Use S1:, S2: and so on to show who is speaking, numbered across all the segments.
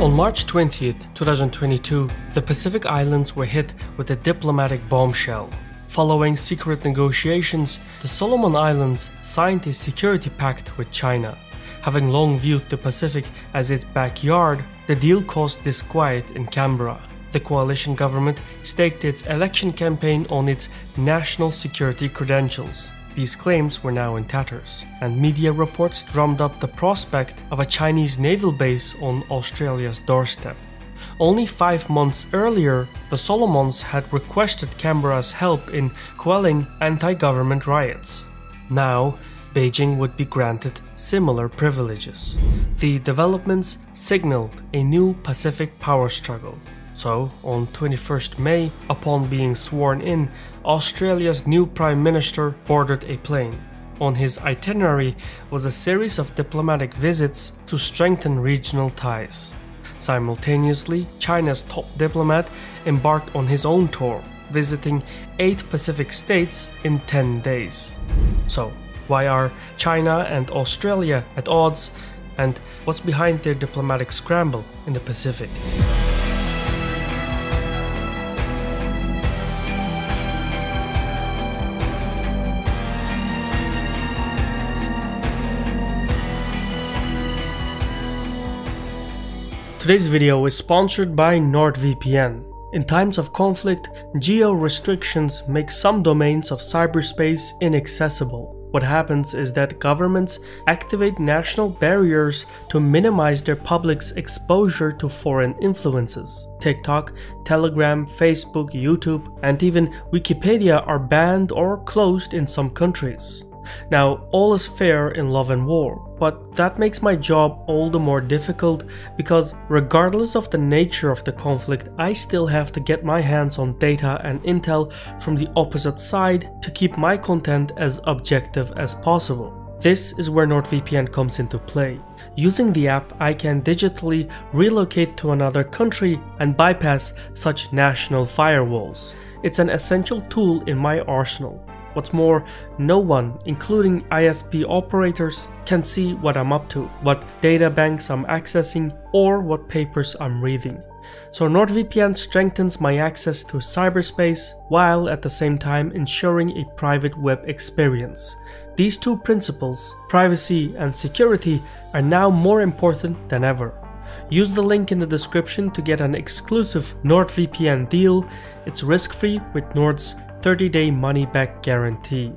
S1: On March 20, 2022, the Pacific Islands were hit with a diplomatic bombshell. Following secret negotiations, the Solomon Islands signed a security pact with China. Having long viewed the Pacific as its backyard, the deal caused disquiet in Canberra. The coalition government staked its election campaign on its national security credentials. These claims were now in tatters, and media reports drummed up the prospect of a Chinese naval base on Australia's doorstep. Only five months earlier, the Solomons had requested Canberra's help in quelling anti government riots. Now, Beijing would be granted similar privileges. The developments signaled a new Pacific power struggle. So, on 21st May, upon being sworn in, Australia's new Prime Minister boarded a plane. On his itinerary was a series of diplomatic visits to strengthen regional ties. Simultaneously, China's top diplomat embarked on his own tour, visiting eight Pacific states in 10 days. So, why are China and Australia at odds, and what's behind their diplomatic scramble in the Pacific? Today's video is sponsored by NordVPN. In times of conflict, geo restrictions make some domains of cyberspace inaccessible. What happens is that governments activate national barriers to minimize their public's exposure to foreign influences. TikTok, Telegram, Facebook, YouTube, and even Wikipedia are banned or closed in some countries. Now, all is fair in love and war, but that makes my job all the more difficult because, regardless of the nature of the conflict, I still have to get my hands on data and intel from the opposite side to keep my content as objective as possible. This is where NordVPN comes into play. Using the app, I can digitally relocate to another country and bypass such national firewalls. It's an essential tool in my arsenal. What's more, no one, including ISP operators, can see what I'm up to, what data banks I'm accessing, or what papers I'm reading. So NordVPN strengthens my access to cyberspace while at the same time ensuring a private web experience. These two principles, privacy and security, are now more important than ever. Use the link in the description to get an exclusive NordVPN deal. It's risk-free with Nord's 30 day money back guarantee.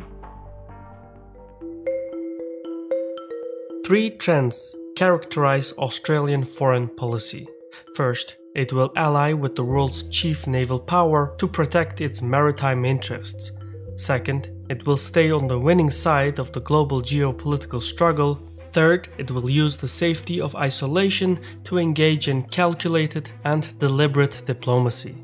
S1: Three trends characterize Australian foreign policy. First, it will ally with the world's chief naval power to protect its maritime interests. Second, it will stay on the winning side of the global geopolitical struggle. Third, it will use the safety of isolation to engage in calculated and deliberate diplomacy.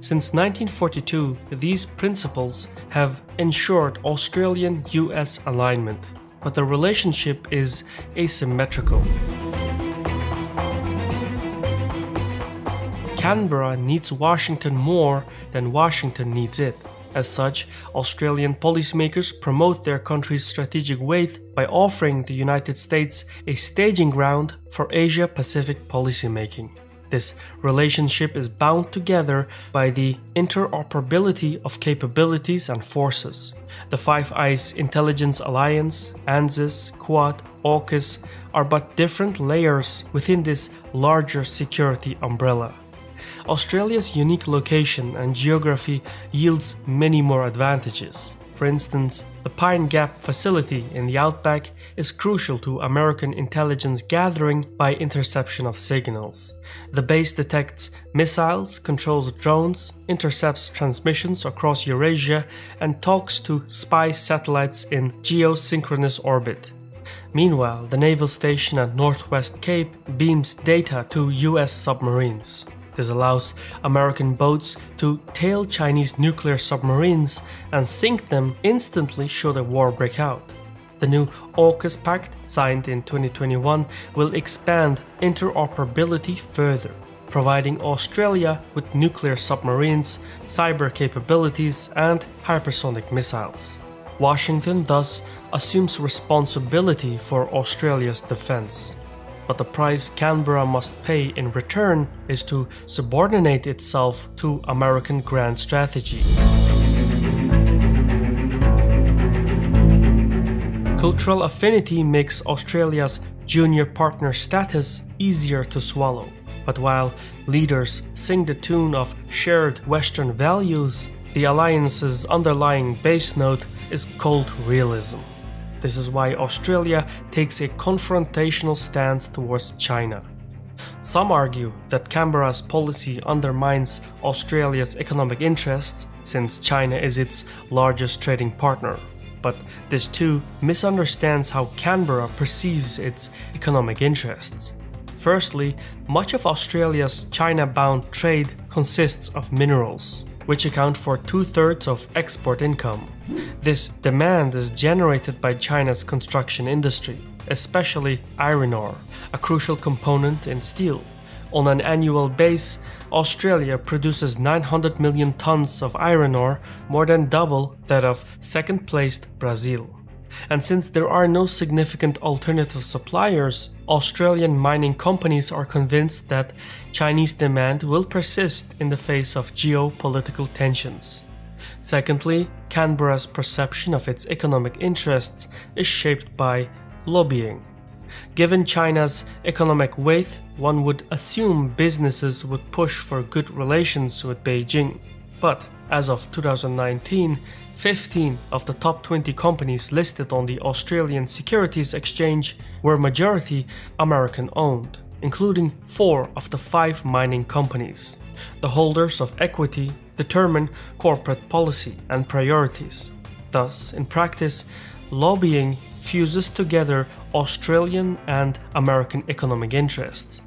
S1: Since 1942, these principles have ensured Australian US alignment, but the relationship is asymmetrical. Canberra needs Washington more than Washington needs it. As such, Australian policymakers promote their country's strategic weight by offering the United States a staging ground for Asia Pacific policymaking. This relationship is bound together by the interoperability of capabilities and forces. The Five Eyes Intelligence Alliance, ANZUS, Quad, AUKUS are but different layers within this larger security umbrella. Australia's unique location and geography yields many more advantages. For instance, the Pine Gap facility in the outback is crucial to American intelligence gathering by interception of signals. The base detects missiles, controls drones, intercepts transmissions across Eurasia, and talks to spy satellites in geosynchronous orbit. Meanwhile, the naval station at Northwest Cape beams data to US submarines. This allows American boats to tail Chinese nuclear submarines and sink them instantly should a war break out. The new AUKUS Pact, signed in 2021, will expand interoperability further, providing Australia with nuclear submarines, cyber capabilities, and hypersonic missiles. Washington thus assumes responsibility for Australia's defense. But the price Canberra must pay in return is to subordinate itself to American grand strategy. Cultural affinity makes Australia's junior partner status easier to swallow. But while leaders sing the tune of shared Western values, the alliance's underlying base note is cold realism. This is why Australia takes a confrontational stance towards China. Some argue that Canberra's policy undermines Australia's economic interests since China is its largest trading partner but this too misunderstands how Canberra perceives its economic interests. Firstly, much of Australia's China bound trade consists of minerals, which account for two thirds of export income. This demand is generated by China's construction industry, especially iron ore, a crucial component in steel. On an annual base, Australia produces 900 million tons of iron ore, more than double that of second placed Brazil. And since there are no significant alternative suppliers, Australian mining companies are convinced that Chinese demand will persist in the face of geopolitical tensions. Secondly, Canberra's perception of its economic interests is shaped by lobbying. Given China's economic weight, one would assume businesses would push for good relations with Beijing. But as of 2019, 15 of the top 20 companies listed on the Australian Securities Exchange were majority American owned, including four of the five mining companies. The holders of equity determine corporate policy and priorities. Thus, in practice, lobbying fuses together Australian and American economic interests.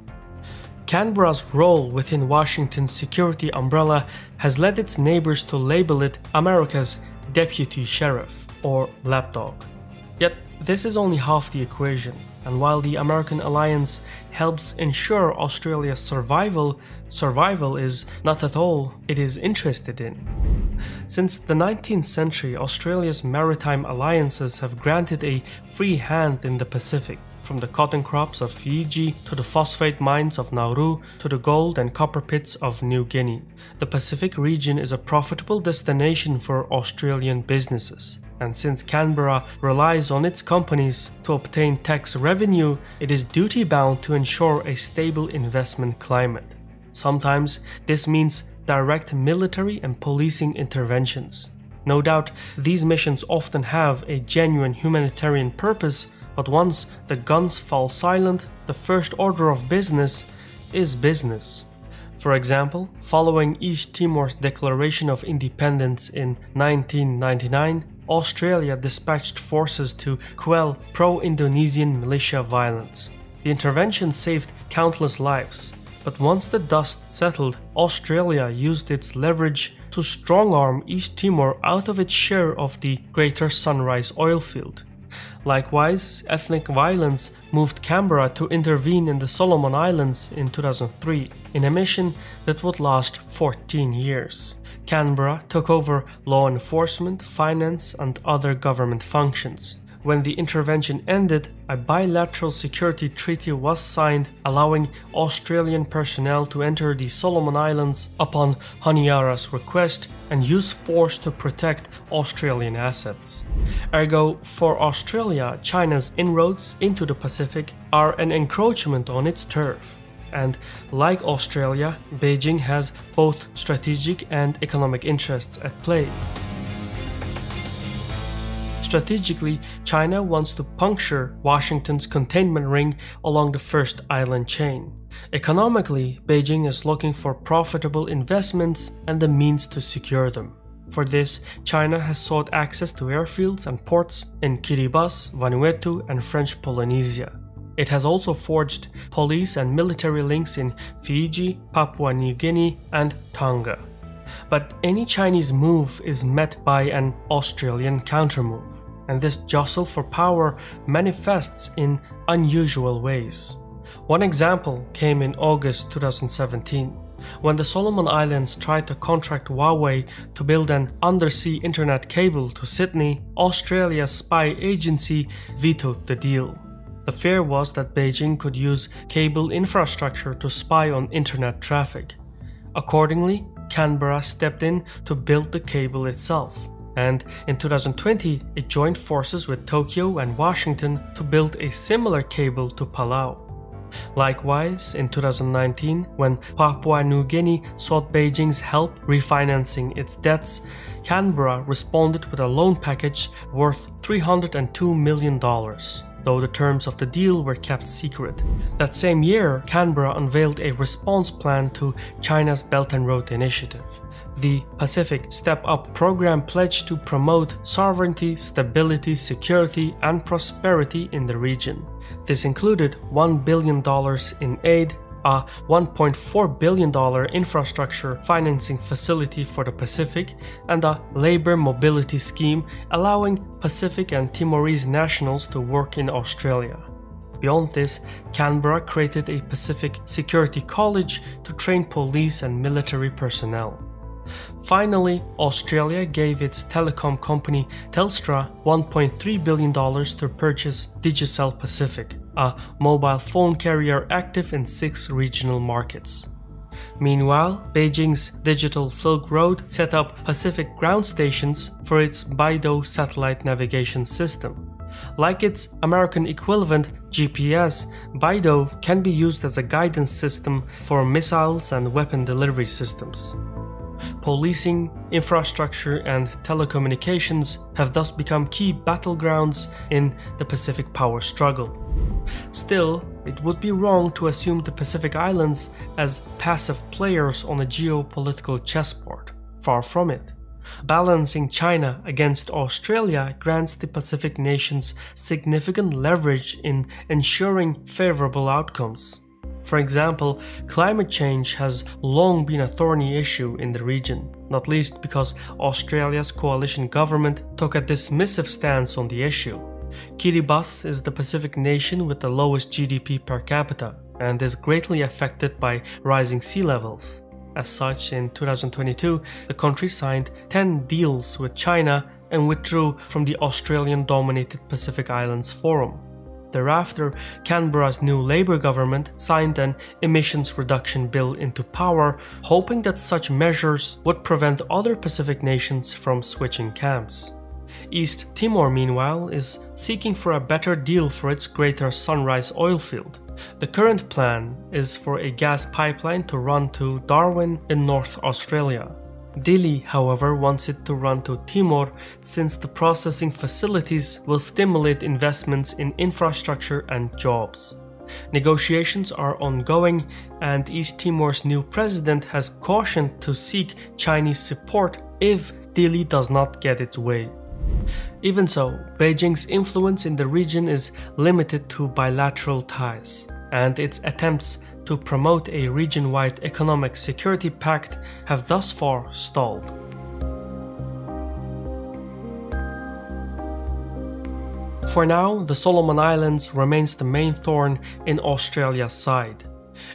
S1: Canberra's role within Washington's security umbrella has led its neighbors to label it America's deputy sheriff or lapdog. Yet, this is only half the equation, and while the American alliance helps ensure Australia's survival, survival is not at all it is interested in. Since the 19th century, Australia's maritime alliances have granted a free hand in the Pacific, from the cotton crops of Fiji to the phosphate mines of Nauru to the gold and copper pits of New Guinea. The Pacific region is a profitable destination for Australian businesses. And since Canberra relies on its companies to obtain tax revenue, it is duty bound to ensure a stable investment climate. Sometimes this means direct military and policing interventions. No doubt, these missions often have a genuine humanitarian purpose, but once the guns fall silent, the first order of business is business. For example, following East Timor's declaration of independence in 1999, Australia dispatched forces to quell pro Indonesian militia violence. The intervention saved countless lives, but once the dust settled, Australia used its leverage to strong arm East Timor out of its share of the Greater Sunrise oil field. Likewise, ethnic violence moved Canberra to intervene in the Solomon Islands in 2003 in a mission that would last 14 years. Canberra took over law enforcement, finance, and other government functions. When the intervention ended, a bilateral security treaty was signed allowing Australian personnel to enter the Solomon Islands upon Honiara's request and use force to protect Australian assets. Ergo, for Australia, China's inroads into the Pacific are an encroachment on its turf. And like Australia, Beijing has both strategic and economic interests at play. Strategically, China wants to puncture Washington's containment ring along the first island chain. Economically, Beijing is looking for profitable investments and the means to secure them. For this, China has sought access to airfields and ports in Kiribati, Vanuatu, and French Polynesia. It has also forged police and military links in Fiji, Papua New Guinea, and Tonga. But any Chinese move is met by an Australian countermove and this jostle for power manifests in unusual ways. One example came in August 2017, when the Solomon Islands tried to contract Huawei to build an undersea internet cable to Sydney, Australia's spy agency vetoed the deal. The fear was that Beijing could use cable infrastructure to spy on internet traffic. Accordingly, Canberra stepped in to build the cable itself. And in 2020, it joined forces with Tokyo and Washington to build a similar cable to Palau. Likewise, in 2019, when Papua New Guinea sought Beijing's help refinancing its debts, Canberra responded with a loan package worth $302 million though the terms of the deal were kept secret. That same year, Canberra unveiled a response plan to China's Belt and Road Initiative. The Pacific Step Up program pledged to promote sovereignty, stability, security, and prosperity in the region. This included $1 billion in aid a $1.4 billion infrastructure financing facility for the Pacific, and a labor mobility scheme allowing Pacific and Timorese nationals to work in Australia. Beyond this, Canberra created a Pacific Security College to train police and military personnel. Finally, Australia gave its telecom company Telstra $1.3 billion to purchase Digicel Pacific, a mobile phone carrier active in six regional markets. Meanwhile, Beijing's Digital Silk Road set up Pacific ground stations for its BeiDou satellite navigation system. Like its American equivalent GPS, BeiDou can be used as a guidance system for missiles and weapon delivery systems. Policing, infrastructure, and telecommunications have thus become key battlegrounds in the Pacific power struggle. Still, it would be wrong to assume the Pacific Islands as passive players on a geopolitical chessboard. Far from it. Balancing China against Australia grants the Pacific nations significant leverage in ensuring favorable outcomes. For example, climate change has long been a thorny issue in the region, not least because Australia's coalition government took a dismissive stance on the issue. Kiribati is the Pacific nation with the lowest GDP per capita and is greatly affected by rising sea levels. As such, in 2022, the country signed 10 deals with China and withdrew from the Australian dominated Pacific Islands Forum. Thereafter, Canberra's new Labour government signed an emissions reduction bill into power, hoping that such measures would prevent other Pacific nations from switching camps. East Timor, meanwhile, is seeking for a better deal for its greater Sunrise oil field. The current plan is for a gas pipeline to run to Darwin in North Australia. Dili, however, wants it to run to Timor since the processing facilities will stimulate investments in infrastructure and jobs. Negotiations are ongoing, and East Timor's new president has cautioned to seek Chinese support if Dili does not get its way. Even so, Beijing's influence in the region is limited to bilateral ties, and its attempts to promote a region wide economic security pact have thus far stalled. For now, the Solomon Islands remains the main thorn in Australia's side.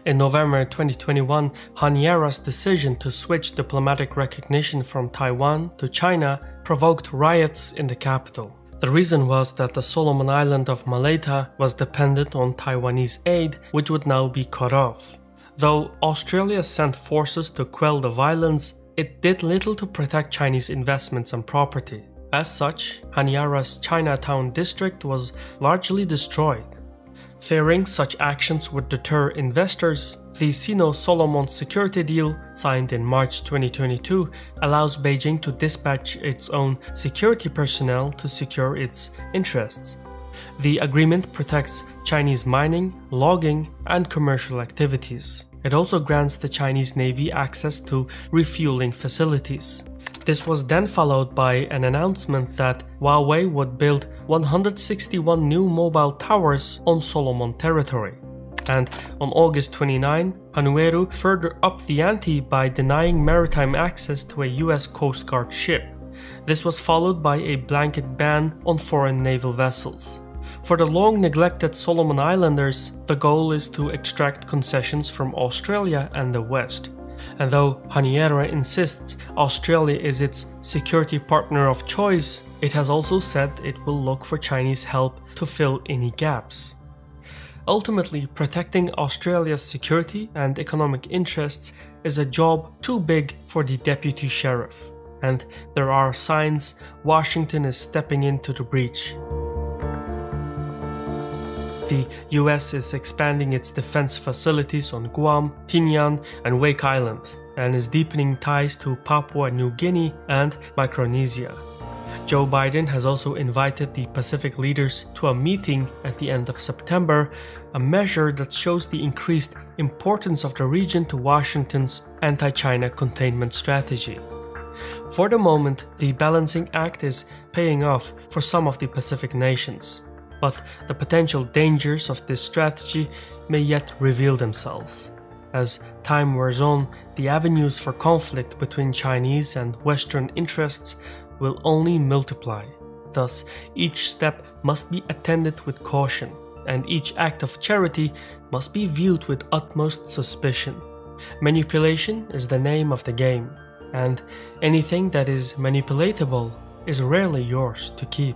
S1: In November 2021, Honiara's decision to switch diplomatic recognition from Taiwan to China provoked riots in the capital. The reason was that the Solomon island of Malaita was dependent on Taiwanese aid, which would now be cut off. Though Australia sent forces to quell the violence, it did little to protect Chinese investments and property. As such, Honiara's Chinatown district was largely destroyed. Fearing such actions would deter investors, the Sino-Solomon security deal, signed in March 2022, allows Beijing to dispatch its own security personnel to secure its interests. The agreement protects Chinese mining, logging, and commercial activities. It also grants the Chinese Navy access to refueling facilities. This was then followed by an announcement that Huawei would build 161 new mobile towers on Solomon territory. And on August 29, Panueru further upped the ante by denying maritime access to a US Coast Guard ship. This was followed by a blanket ban on foreign naval vessels. For the long neglected Solomon Islanders, the goal is to extract concessions from Australia and the West. And though Honiara insists Australia is its security partner of choice, it has also said it will look for Chinese help to fill any gaps. Ultimately, protecting Australia's security and economic interests is a job too big for the deputy sheriff, and there are signs Washington is stepping into the breach. The US is expanding its defense facilities on Guam, Tinian, and Wake Island, and is deepening ties to Papua New Guinea and Micronesia. Joe Biden has also invited the Pacific leaders to a meeting at the end of September, a measure that shows the increased importance of the region to Washington's anti China containment strategy. For the moment, the balancing act is paying off for some of the Pacific nations, but the potential dangers of this strategy may yet reveal themselves. As time wears on, the avenues for conflict between Chinese and Western interests will only multiply. Thus, each step must be attended with caution, and each act of charity must be viewed with utmost suspicion. Manipulation is the name of the game, and anything that is manipulatable is rarely yours to keep.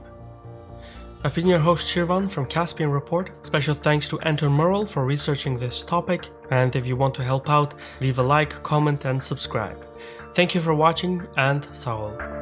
S1: I've been your host Shirvan from Caspian Report. Special thanks to Anton Murrell for researching this topic, and if you want to help out, leave a like, comment, and subscribe. Thank you for watching, and Saul.